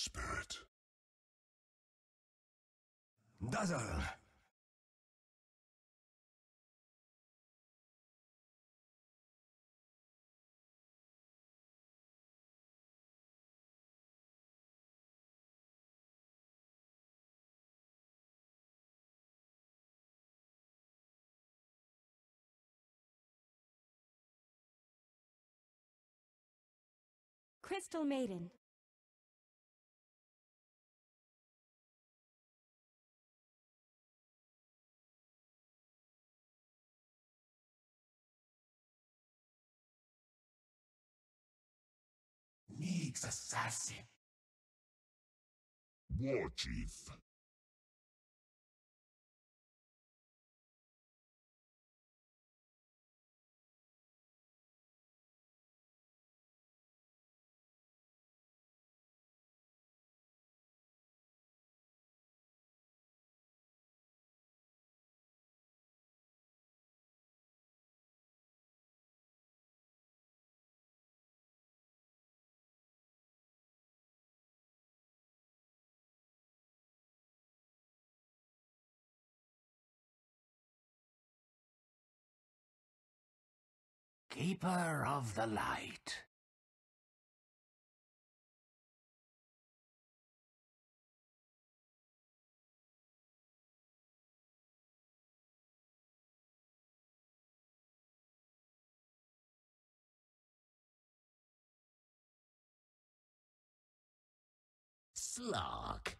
spirit. Dazzle! Crystal Maiden. Nyx Assassin. Keeper of the Light. Slark.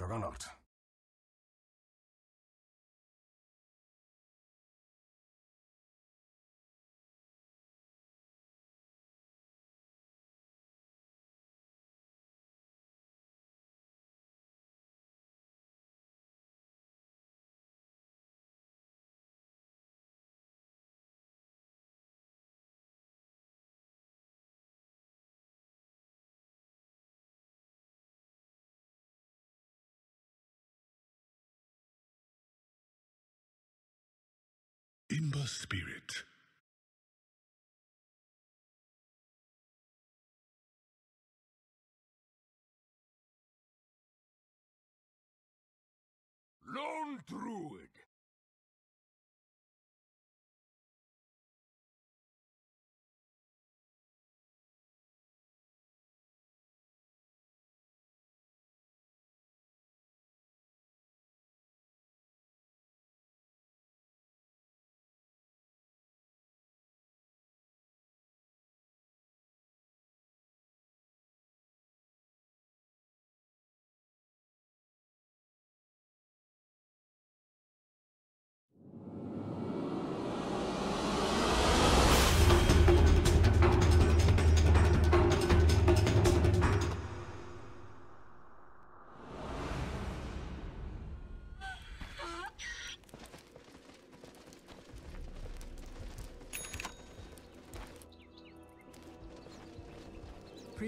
Juggernaut. Ember Spirit. Lone Druid.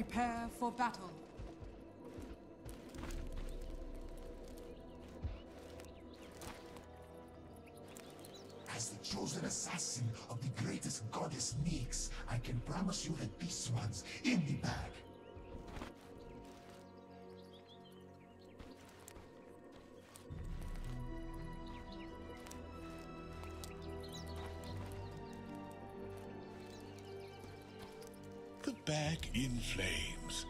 Prepare for battle. As the chosen assassin of the greatest goddess Nyx, I can promise you that this one's in the bag. Flames.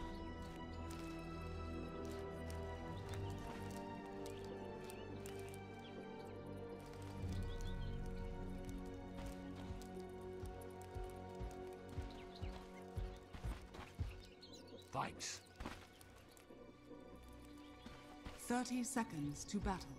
Fight. 30 seconds to battle.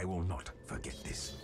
I will not forget this.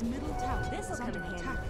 This will come in handy.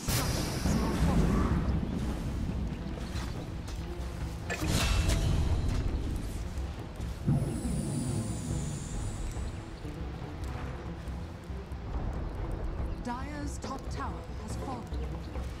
Dire's top tower has fallen.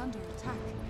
under attack.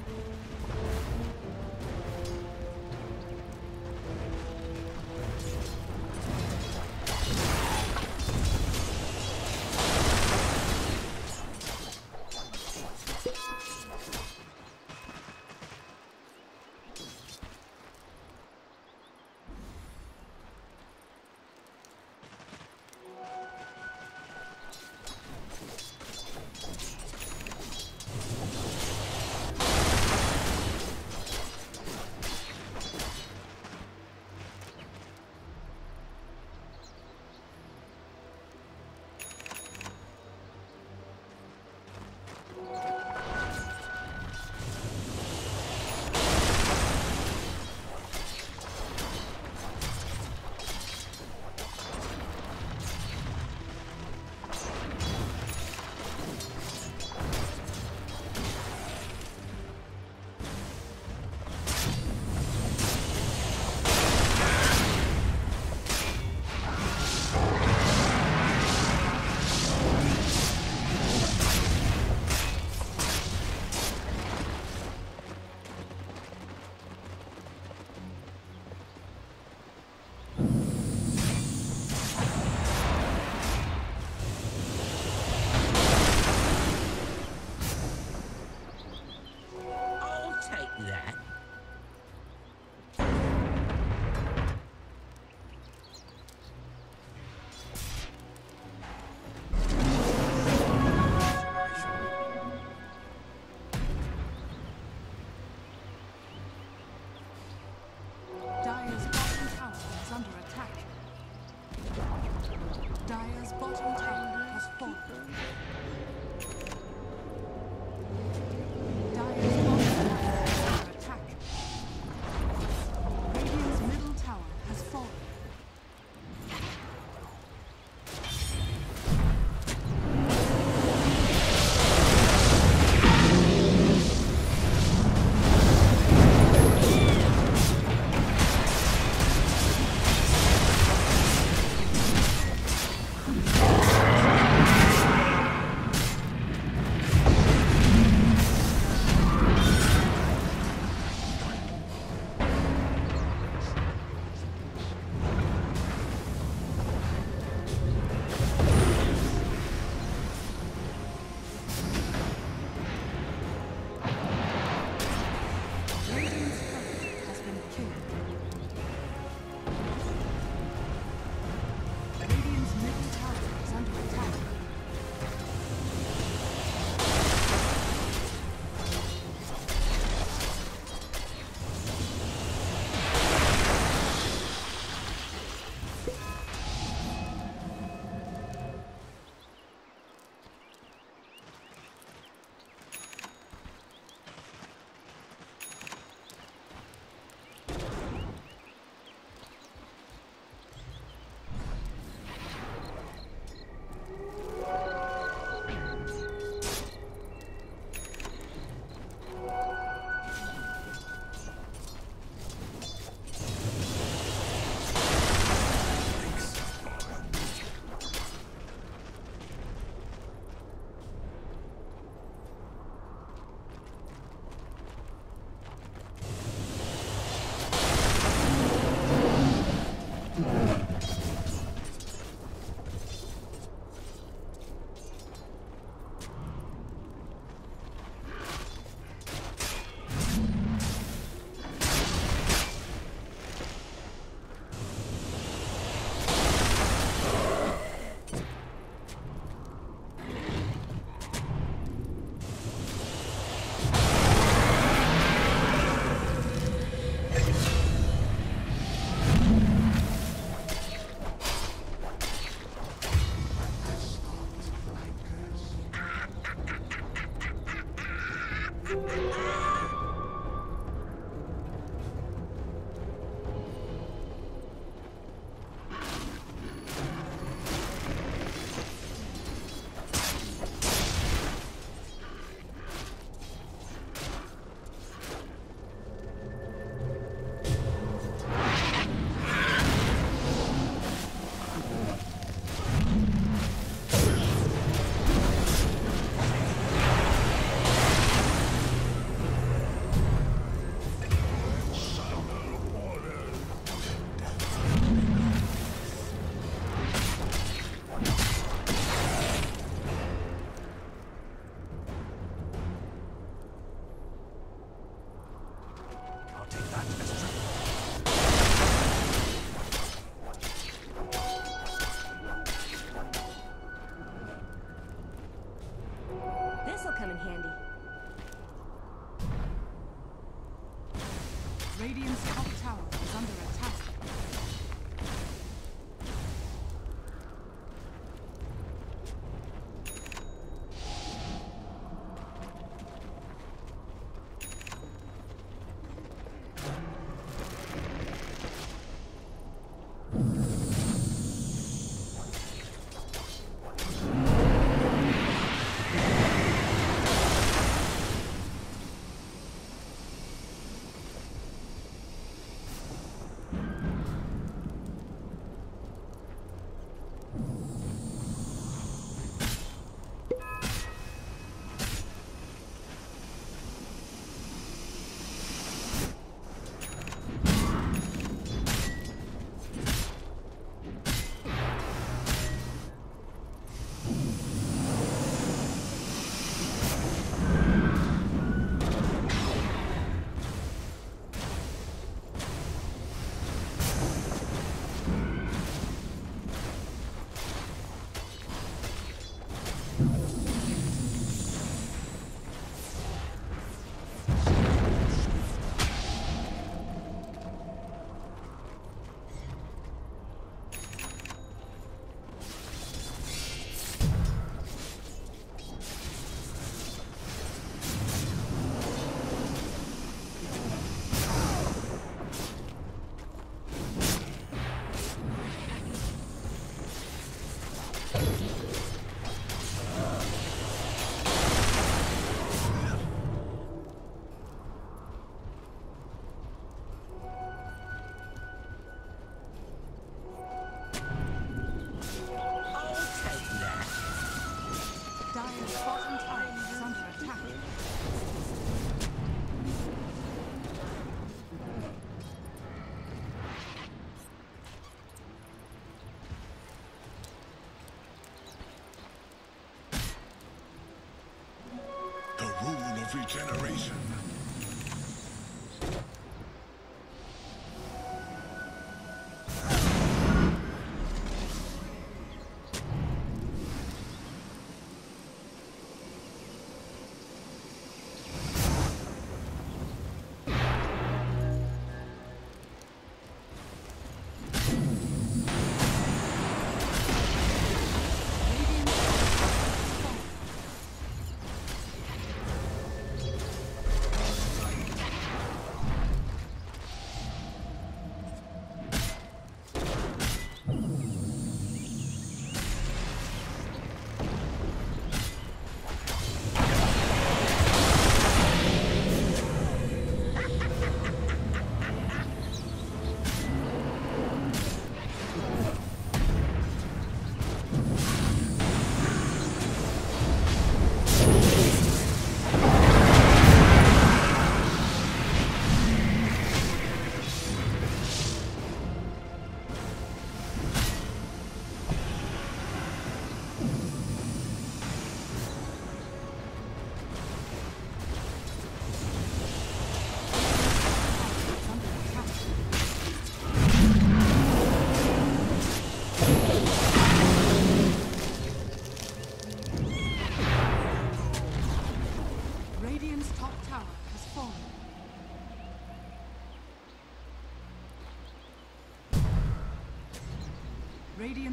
every generation.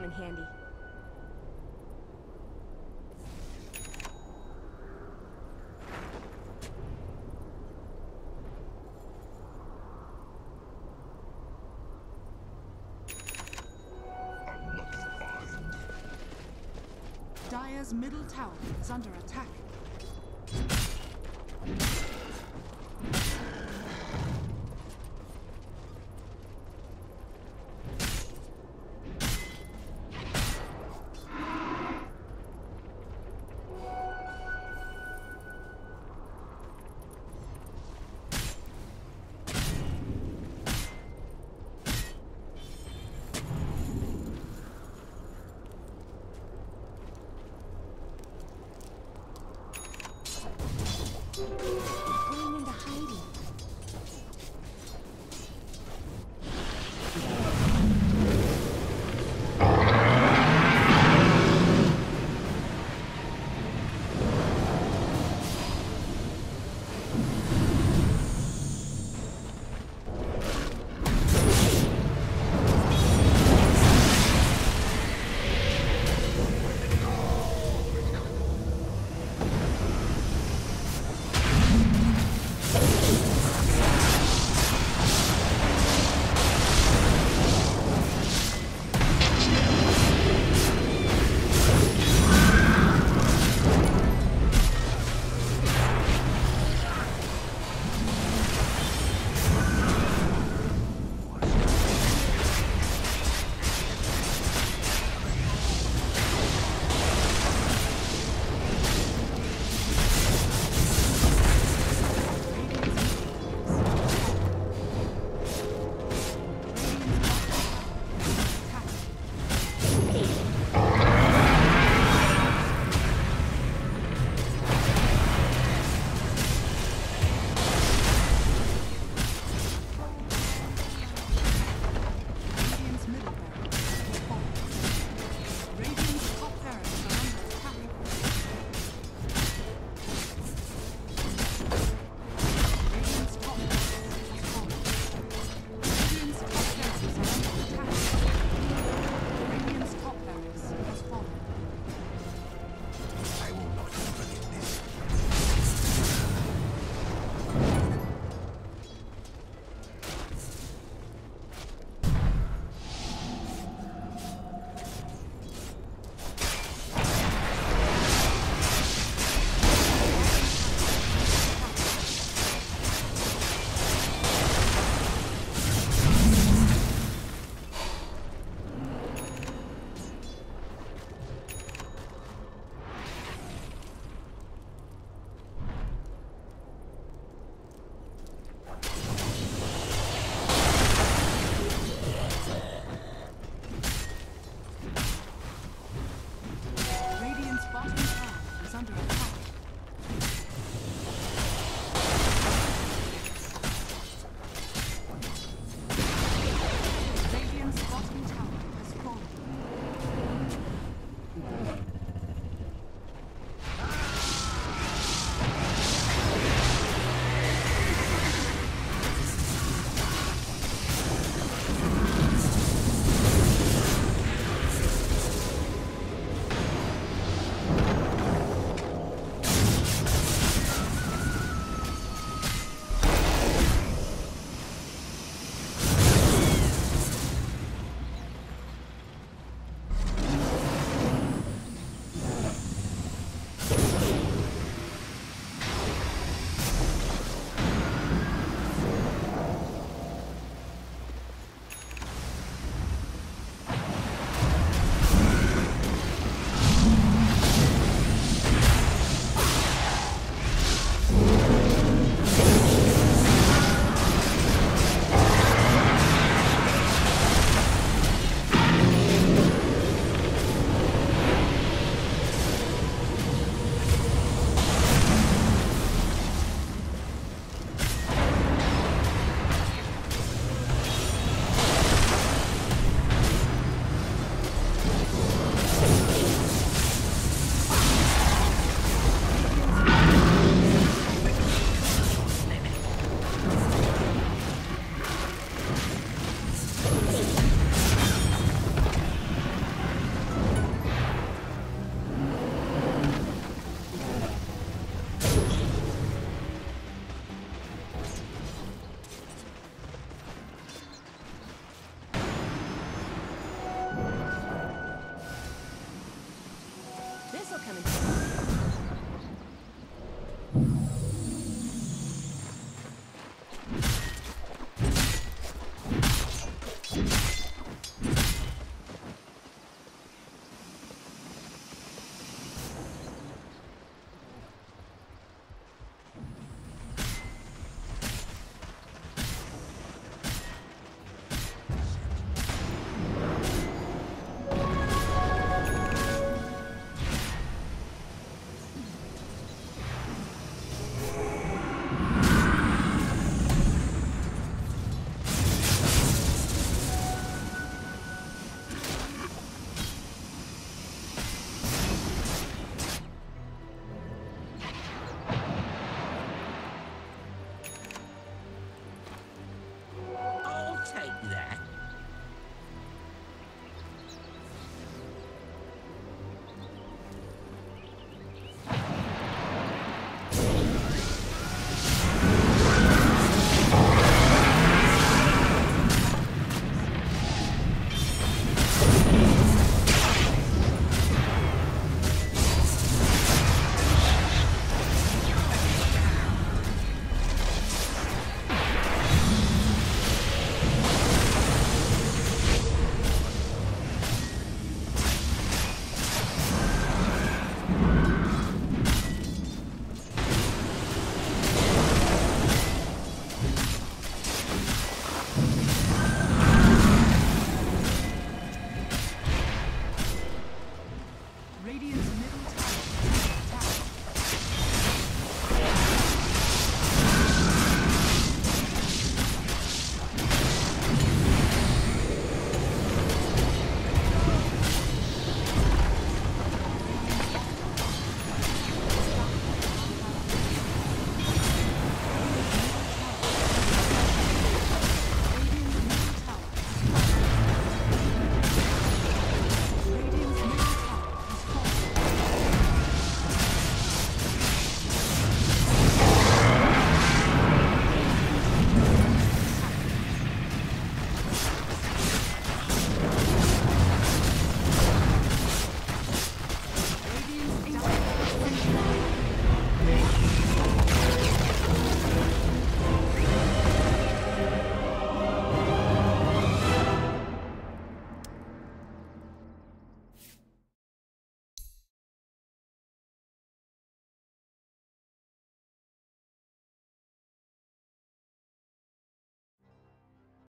Come in handy. Unlucky find. Dire's middle tower is under attack.